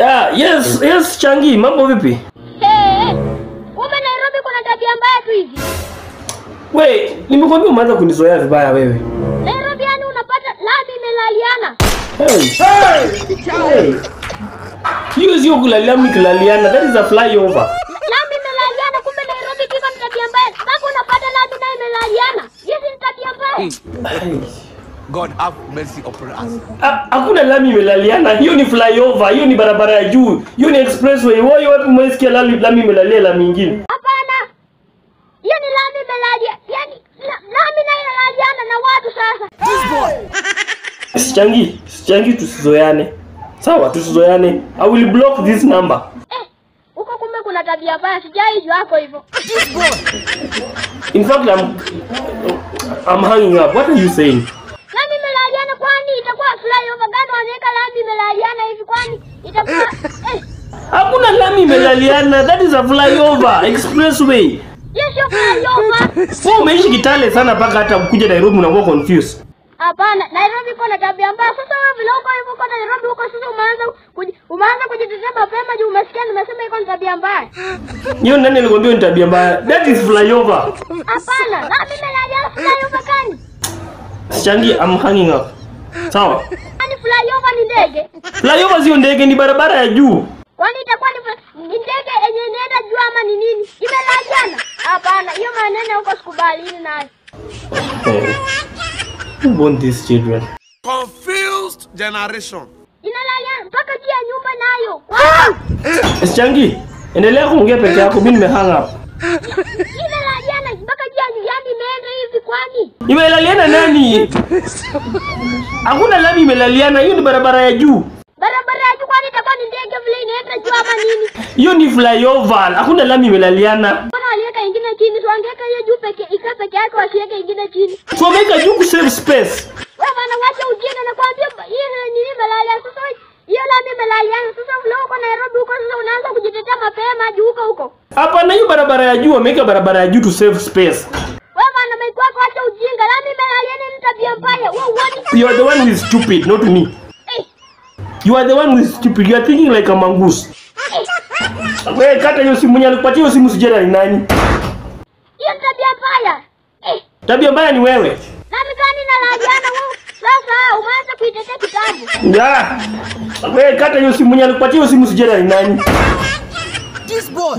Ah, yes, yes, Changi, mambo vipi? Eh, kumbe Nairobi kuna tabia mbaya tu hivi. We, nimekwambia umeanza kunizoea vibaya wewe. Nairobi yani unapata lami imelaliana. Hey. Hey. Hiyo sio kulaliana kulaliana, that is a flyover. Lami imelaliana kumbe Nairobi kiko ni tabia mbaya. Sasa unapata nayo imelaliana. Hizi ni tabia mbaya. God have mercy upon us. Hakuna lami imelaliana, hiyo ni flyover, hiyo ni barabara ya juu, hiyo ni expressway. Wao wapi mwesikia lami lami imelalia lami nyingine? Hapana. Hiyo ni lami imelalia. Yaani la- lami na inalaliana na watu sasa. This boy. Sichangi, sichangi tusizoeane. Sawa, tusizoeane. I will block this number. Eh, huko kumbe kuna tabia mbaya. Sijai jua hapo hivyo. In fact, I'm I'm hanging up. What are you saying? Lami imelaliana kwani itakuwa flyover gani imelaliana hivi kwani itakuwa eh Hakuna lami imelaliana. That is a flyover, expressway. Yes, sio flyover. Wewe umeishi Kitale sana mpaka hata kuja Nairobi unakuwa confused. Hapana, Nairobi iko na tabia mbaya. Sasa wewe vile uko hivyo uko Nairobi huko sasa umeanza umeanza kujitetea mapema juu umesikia nimesema iko ni tabia mbaya. Hiyo nani alikwambia ni tabia mbaya? That is flyover. Hapana, lami imelaliana flyover kani. Sichangi, I'm hanging up. Sawa. Ndege? Flyover sio ndege, ni barabara ya juu. Kwani itakuwa ni, ni ndege yenye inaenda juu ama ni nini? Imelajana? Hapana, hiyo maneno huko sikubaliani nayo. Hey. Who want these children? Confused generation. Inalala mpaka juu ya nyumba nayo. Wow! Sichangi, endelea kuongea peke yako, mimi nimehang up. Inalaliana mpaka juu ya yani imeenda hivi kwani? Imelaliana nani? Hakuna lami imelaliana, hiyo ni barabara ya juu. Barabara ya juu kwani itakuwa ni ndege vile inaenda juu ama nini? Hiyo ni flyover. Hakuna lami imelaliana. Bora aliweka ingine chini? Tuangeka hiyo juu peke ikae peke yake wasiweke ingine chini. Tuweka juu ku save space. Wewe bana wacha ujinga na kwambia hiyo ni nini malalia sasa hiyo lami imelaliana sasa vile uko Nairobi huko sasa unaanza kujitetea mapema juu huko huko. Hapana, hiyo barabara ya juu wameweka barabara ya juu to save space. Wewe bana meko wako wacha ujinga. Lami imelaliana ni tabia mbaya. Wewe uone. You are the one who is stupid, not me. You are the one who is stupid. You are thinking like a mongoose. Wewe kata hiyo simu, mwenye alikupatia hiyo simu sijera ni nani? hiyo tabia mbaya. Eh, Tabia mbaya ni wewe. lami gani inalaliana wewe? Sasa umeanza kuitetea kitabu. Ya. Wewe kata hiyo simu, mwenye alikupatia hiyo simu sijera ni nani? This boy